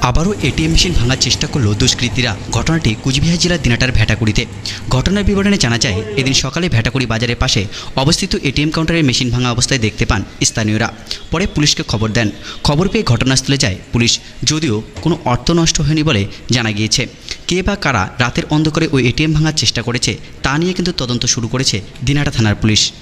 আবারও ATM machine ভাঙার চেষ্টা করল দুষ্কৃতীরা। ঘটনাটি কুচবিহার জেলার দিনাটার ভেটাকুড়িতে। ঘটনার বিবরণে জানা যায়, এদিন সকালে ভেটাকুড়ি বাজারের পাশে অবস্থিত এটিএম কাউন্টারের মেশিন ভাঙা অবস্থায় দেখতে পান স্থানীয়রা। পরে পুলিশকে খবর দেন। খবর পেয়ে ঘটনাস্থলে যায় পুলিশ। যদিও কোনো অর্থ নষ্ট হয়নি বলে জানা গিয়েছে। কে বা কারা রাতের অন্ধকারে ওই এটিএম ভাঙার চেষ্টা করেছে, তা নিয়ে কিন্তু তদন্ত শুরু করেছে দিনাটা থানার পুলিশ।